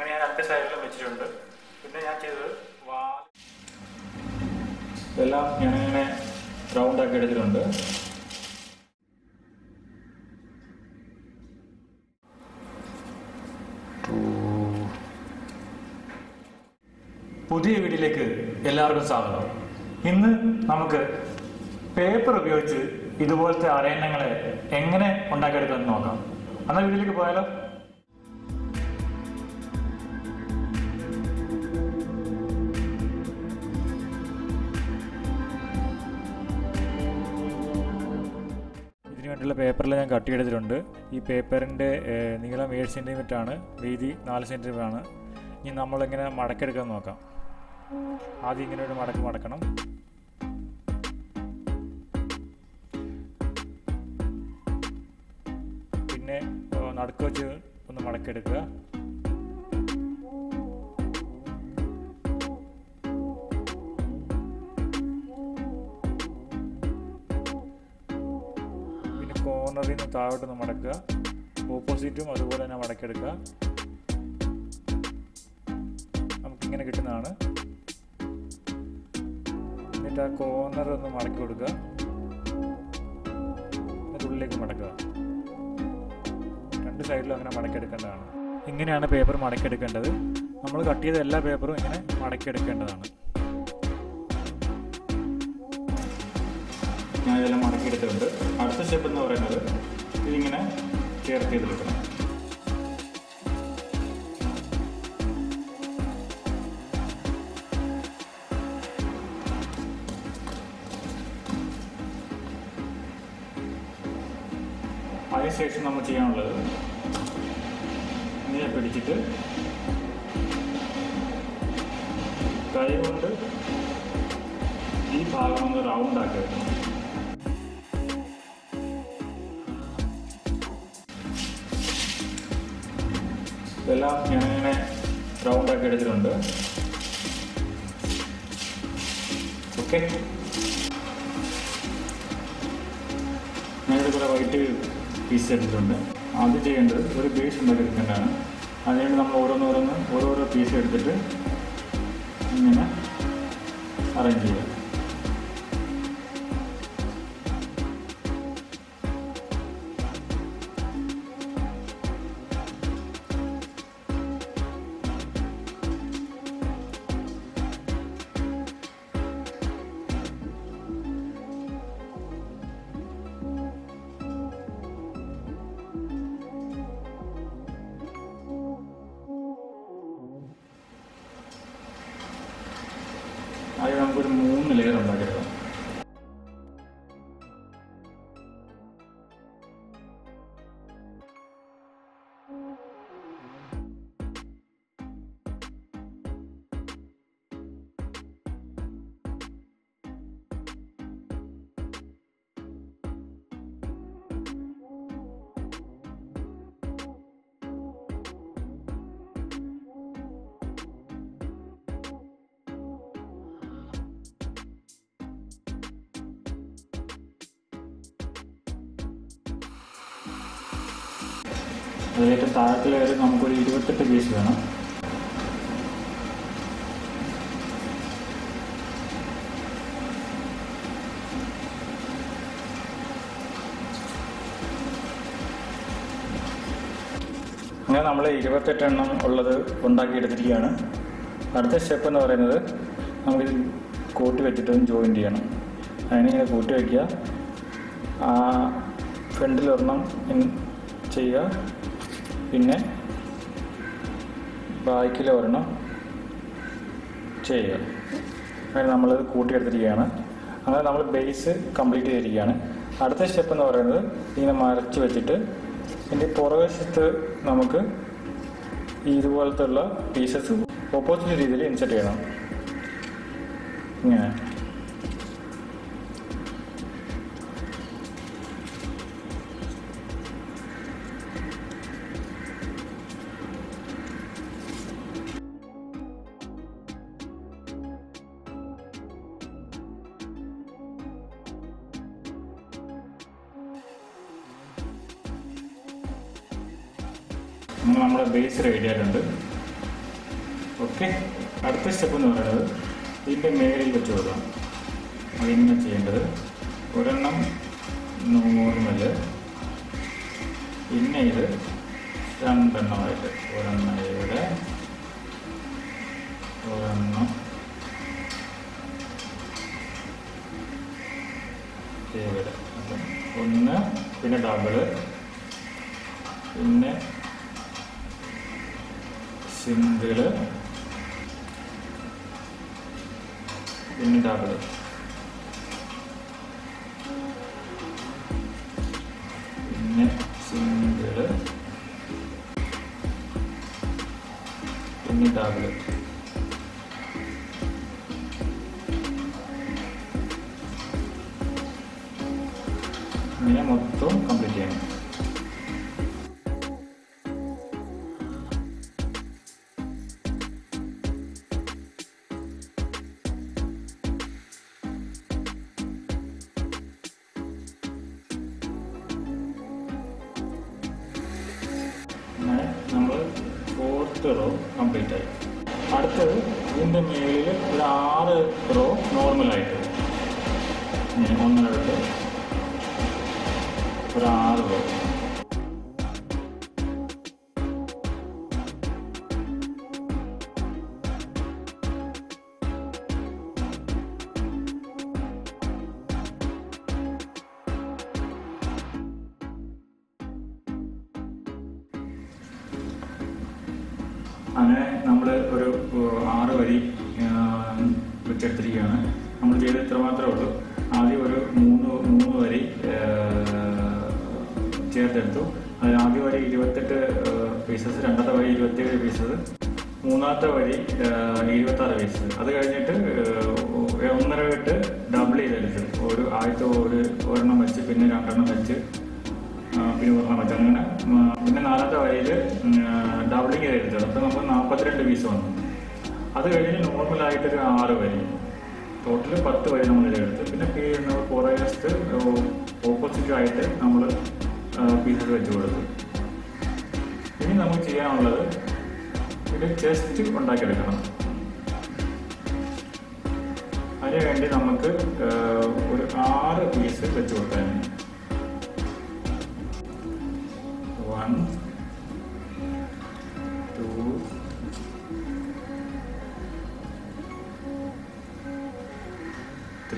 അങ്ങനെ ഞാൻ രണ്ട് സൈഡിലും വെച്ചിട്ടുണ്ട്. പിന്നെ ഞാൻ ചെയ്തത് വാ ഇതെല്ലാം ഞാനിങ്ങനെ റൗണ്ട് ആക്കി എടുത്തിട്ടുണ്ട്. പുതിയ വീഡിയോയിലേക്ക് എല്ലാവർക്കും സ്വാഗതം. ഇന്ന് നമുക്ക് പേപ്പർ ഉപയോഗിച്ച് ഇതുപോലത്തെ അരയന്നങ്ങളെ എങ്ങനെ ഉണ്ടാക്കിയെടുക്കാമെന്ന് നോക്കാം. എന്നാൽ വീട്ടിലേക്ക് പോയാലോ? ഇതിനു പേപ്പറിൽ ഞാൻ കട്ട് ചെയ്തിട്ടുണ്ട് ഈ പേപ്പറിന്റെ നീളം ഏഴ് സെന്റിമീറ്റർ ആണ് വീതി നാല് സെന്റിമീറ്റർ ആണ് ഇനി നമ്മളിങ്ങനെ മടക്കെടുക്കാൻ നോക്കാം. ആദ്യം ഇങ്ങനെ ഒരു മടക്ക് മടക്കണം. പിന്നെ നടുക്ക് വെച്ച് ഒന്ന് മടക്കെടുക്കുക. താഴോട്ടൊന്ന് മടക്കുക. ഓപ്പോസിറ്റും അതുപോലെ തന്നെ മടക്കെടുക്കുക നമുക്കിങ്ങനെ കിട്ടുന്നതാണ്. എന്നിട്ട് ആ കോർണർ ഒന്ന് മടക്കി കൊടുക്കുക. എന്നിട്ട് ഉള്ളിലേക്ക് മടക്കുക. രണ്ട് സൈഡിലും അങ്ങനെ മടക്കിയെടുക്കേണ്ടതാണ്. ഇങ്ങനെയാണ് പേപ്പർ മടക്കിയെടുക്കേണ്ടത്. നമ്മൾ കട്ട് ചെയ്ത എല്ലാ പേപ്പറും ഇങ്ങനെ മടക്കിയെടുക്കേണ്ടതാണ്. ഞാൻ ഇതെല്ലാം മടക്കിയെടുത്തിട്ടുണ്ട്. അടുത്ത സ്റ്റെപ്പ് എന്ന് പറയുന്നത് ഇതിങ്ങനെ ചേർത്ത് ചെയ്തെടുക്കണം അതിനുശേഷം നമ്മൾ ചെയ്യാനുള്ളത് ഇങ്ങനെ പിടിച്ചിട്ട് കൈ കൊണ്ട് ഈ ഭാഗം ഒന്ന് റൗണ്ട് ആക്കി വെക്കണം ഞാനിങ്ങനെ റൗണ്ട് ആക്കി എടുത്തിട്ടുണ്ട്. ഓക്കെ ഞാനിവിടെ കുറേ വൈറ്റ് പീസ് എടുത്തിട്ടുണ്ട്. ആദ്യം ചെയ്യേണ്ടത് ഒരു ബേസ് ഉണ്ടാക്കി എടുക്കേണ്ടതാണ് അതിനുവേണ്ടി നമ്മൾ ഓരോന്നോരോന്ന് ഓരോരോ പീസ് എടുത്തിട്ട് ഇങ്ങനെ അറേഞ്ച് ചെയ്യുക. ആദ്യം നമുക്കൊരു അതിലേറ്റവും താഴത്തെ ലെയർ നമുക്കൊരു ഇരുപത്തെട്ട് പീസ് വേണം. അങ്ങനെ നമ്മൾ ഇരുപത്തെട്ട് എണ്ണം ഉള്ളത് ഉണ്ടാക്കിയെടുത്തിരിക്കുകയാണ്. അടുത്ത സ്റ്റെപ്പ് എന്ന് പറയുന്നത് നമുക്ക് കൂട്ടി വെച്ചിട്ടൊന്ന് ജോയിൻ ചെയ്യണം. അതിനിങ്ങനെ കൂട്ടി വയ്ക്കുക ആ ഫ്രണ്ടിലൊരെണ്ണം ചെയ്യുക. പിന്നെ ബാക്കിൽ ഒരെണ്ണം ചെയ്യുക. അങ്ങനെ നമ്മളത് കൂട്ടിയെടുത്തിരിക്കുകയാണ്. അങ്ങനെ നമ്മൾ ബേസ് കംപ്ലീറ്റ് ചെയ്തിരിക്കുകയാണ്. അടുത്ത സ്റ്റെപ്പ് എന്ന് പറയുന്നത് ഇങ്ങനെ മറച്ച് വെച്ചിട്ട് ഇതിന്റെ പുറകശത്ത് നമുക്ക് ഇതുപോലത്തെ ഉള്ള പീസസ് ഓപ്പോസിറ്റ് രീതിയിൽ ഇൻസെർട്ട് ചെയ്യണം. ഇങ്ങനെ. ബേസ് റെഡി ആയിട്ടുണ്ട് ഓക്കെ അടുത്ത സ്റ്റെപ്പ് എന്ന് പറയുന്നത് ഇതിന്റെ മേലിൽ വെച്ച് കൊടുക്കാം. അതിങ്ങനെ ചെയ്യേണ്ടത്. ഒരെണ്ണം നോർമൽ പിന്നെ ഇത് രണ്ടെണ്ണമായിട്ട്. ഒരെണ്ണം ഇവിടെ ഒരെണ്ണം ഇവിടെ. ഒന്ന് പിന്നെ ഡബിൾ പിന്നെ സിംഗിള് പിന്നെ ഡബിള് പിന്നെ സിംഗിള് പിന്നെ ഡബിള് ഇങ്ങനെ മൊത്തം കംപ്ലീറ്റ് ചെയ്യണം ഇങ്ങനെ ഒന്നിനടുത്ത് ഒരു ആറ് പേർ അങ്ങനെ നമ്മൾ ഒരു ആറ് വരി വെച്ചെടുത്തിരിക്കുകയാണ്. നമ്മൾ ചെയ്ത് ഇത്ര മാത്രമേ ഉള്ളൂ. ആദ്യം ഒരു മൂന്ന് മൂന്ന് വരി ചേർത്തെടുത്തു. അതിൽ ആദ്യ വരി ഇരുപത്തെട്ട് പീസസ് രണ്ടാമത്തെ വരി ഇരുപത്തിയേഴ് പീസസ് മൂന്നാമത്തെ വരി ഇരുപത്തി ആറ് പീസസ് അത് കഴിഞ്ഞിട്ട് ഒന്നര വിട്ട് ഡബിൾ ചെയ്തെടുത്ത്. ഒരു ആദ്യത്തെ ഒരു ഒരെണ്ണം വെച്ച് പിന്നെ രണ്ടെണ്ണം വെച്ച് പിന്നെ ഒരെണ്ണം വെച്ച്. അങ്ങനെ പിന്നെ നാലാമത്തെ വരിയിൽ ഡബിളിങ് ചെയ്തെടുത്തത് അപ്പോൾ നമുക്ക് നാൽപ്പത്തിരണ്ട് പീസ് വന്നു. അത് കഴിഞ്ഞ് നോർമലായിട്ടൊരു ആറ് വരി. ടോട്ടൽ പത്ത് വരി നമ്മൾ ഇതിലെടുത്ത് പിന്നെ പി- നമ്മൾ പുറകത്ത് ഓപ്പോസിറ്റ് ആയിട്ട് നമ്മൾ പീസസ് വെച്ച് കൊടുത്തു. ഇനി നമുക്ക് ചെയ്യാനുള്ളത് ഇത് ചെസ്റ്റ് ഉണ്ടാക്കിയെടുക്കണം. അതിന് വേണ്ടി നമുക്ക് ഒരു ആറ് പീസ് വെച്ച് കൊടുക്കാനുണ്ട്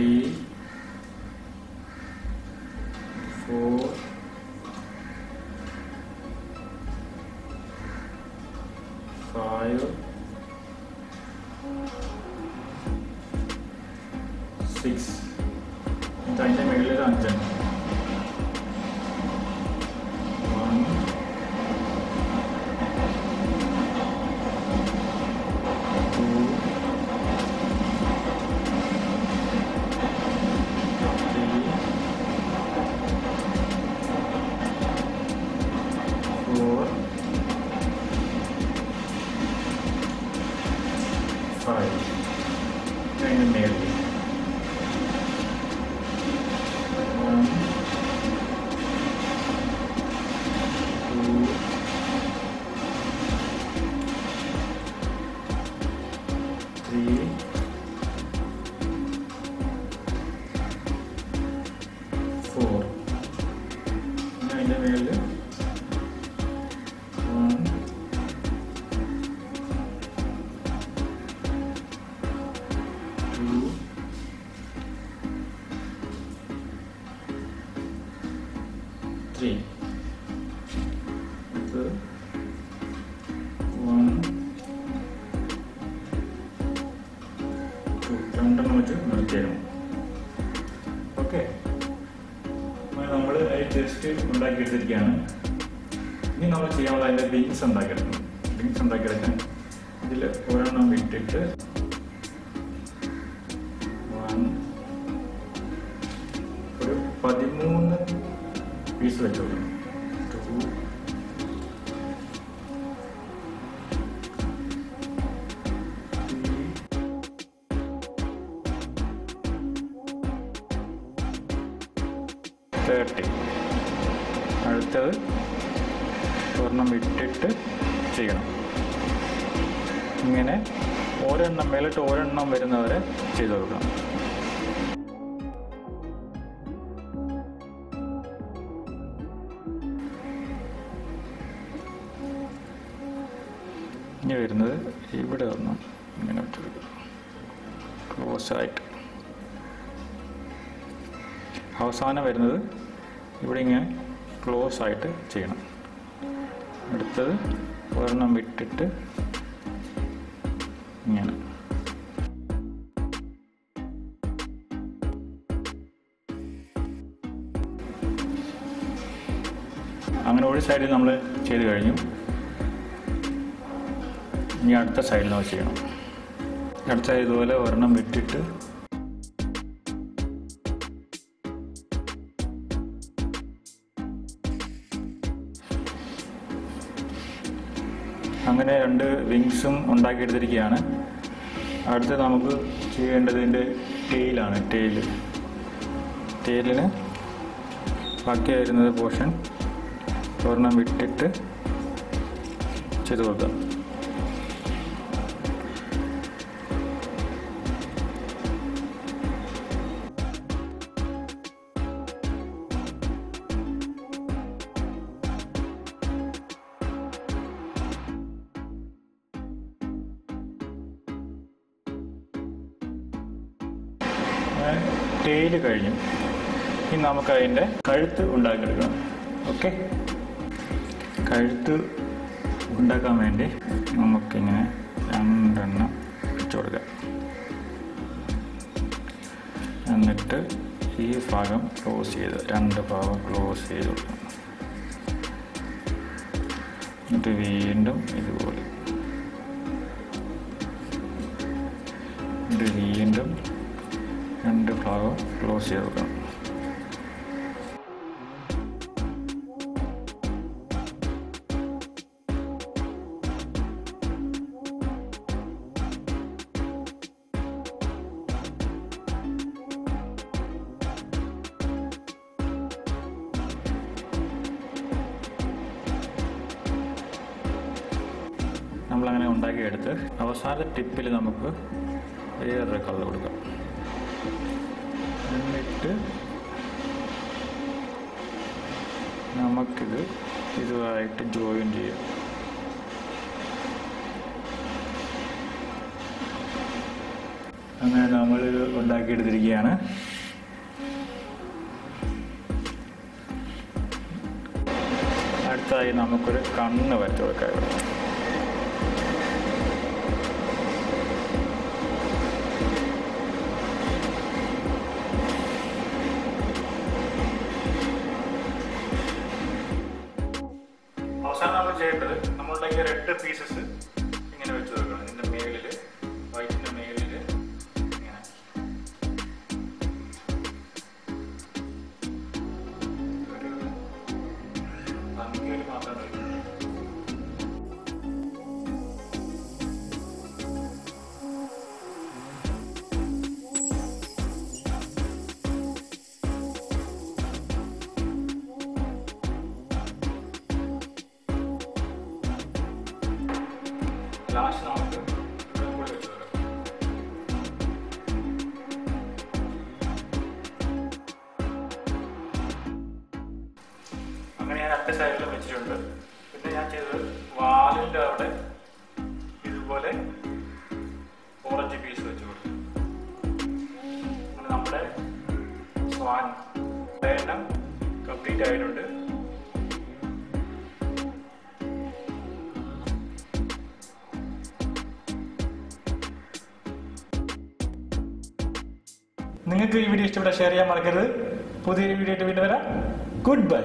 诶3 ഇത് 1 2 രണ്ടെണ്ണം വെച്ച് നിർത്തിയാലും ഓക്കെ നമ്മൾ ജസ്റ്റ് ഉണ്ടാക്കിയെടുത്തിരിക്കുകയാണ്. ഇനി നമ്മൾ ചെയ്യാനുള്ള അതിന്റെ ബീൻസ് ഉണ്ടാക്കിയെടുക്കണം. ബീൻസ് ഉണ്ടാക്കിയെടുക്കാൻ ഇതിൽ ഓരോന്നും വിട്ടിട്ട് വെച്ചോളൂ ടു തേർട്ടി. അടുത്തത് ഒരെണ്ണം ഇട്ടിട്ട് ചെയ്യണം. ഇങ്ങനെ ഓരെണ്ണം മേലിട്ട് ഓരെണ്ണം വരുന്നവരെ ചെയ്തു കൊടുക്കണം. വരുന്നത് ഇവിടെ ഒന്നും ഇങ്ങനെ ക്ലോസായിട്ട്. അവസാനം വരുന്നത് ഇവിടെ ഇങ്ങനെ ക്ലോസ് ആയിട്ട് ചെയ്യണം. അടുത്തത് ഒരെണ്ണം വിട്ടിട്ട് ഇങ്ങനെ. അങ്ങനെ ഒരു സൈഡിൽ നമ്മൾ ചെയ്ത് കഴിഞ്ഞു. ഇനി അടുത്ത സൈഡിൽ നമ്മൾ ചെയ്യണം. അടുത്ത ഇതുപോലെ ഒരെണ്ണം വിട്ടിട്ട് അങ്ങനെ രണ്ട് വിങ്സും ഉണ്ടാക്കിയെടുത്തിരിക്കുകയാണ് അടുത്ത് നമുക്ക് ചെയ്യേണ്ടതിന്റെ ടെയിലാണ് ടെയിൽ ടെയിലിന് ബാക്കി വരുന്നത് പോർഷൻ ഒരെണ്ണം വിട്ടിട്ട് ചെയ്ത് കൊടുക്കാം. ടെയിൽ കഴിഞ്ഞു. ഇനി നമുക്ക് അതിന്റെ കഴുത്ത് ഉണ്ടാക്കിയെടുക്കണം. ഓക്കെ? കഴുത്ത് ഉണ്ടാക്കാൻ വേണ്ടി നമുക്കിങ്ങനെ രണ്ടെണ്ണം വെച്ച് കൊടുക്കാം. എന്നിട്ട് ഈ ഭാഗം ക്ലോസ് ചെയ്ത് രണ്ട് ഭാഗം ക്ലോസ് ചെയ്ത് കൊടുക്കണം എന്നിട്ട് വീണ്ടും ഇതുപോലെ. വീണ്ടും രണ്ട് ഭാഗം ക്ലോസ് ചെയ്ത് വെക്കണം നമ്മളങ്ങനെ ഉണ്ടാക്കിയെടുത്ത് അവസാന ടിപ്പിൽ നമുക്ക് വേറൊരു കളർ കൊടുക്കാം. എന്നിട്ട് നമുക്കിത് ഇതുമായിട്ട് ജോയിൻ ചെയ്യാം. അങ്ങനെ നമ്മൾ ഉണ്ടാക്കിയെടുത്തിരിക്കുകയാണ്. അടുത്തായി നമുക്കൊരു കണ്ണ് വരച്ചു കൊടുക്കാം. ചെയ്യേണ്ടത്. നമ്മളുണ്ടാക്കിയ റെഡ് പീസസ് അങ്ങനെ ഞാൻ അറ്റ സൈഡിൽ വെച്ചിട്ടുണ്ട്. പിന്നെ ഞാൻ ചെയ്തത് വാലിന്റെ അവിടെ ഇതുപോലെ ഓറഞ്ച് പീസ് വെച്ച് കൊടുക്കും നമ്മുടെ സ്വാൻ എണ്ണം കംപ്ലീറ്റ് ആയിട്ടുണ്ട്. നിങ്ങൾക്ക് ഈ വീഡിയോ ഇഷ്ടപ്പെട്ട ഷെയർ ചെയ്യാൻ മറക്കരുത്. പുതിയൊരു വീഡിയോ ആയിട്ട് വീണ്ടും വരാം. Good bye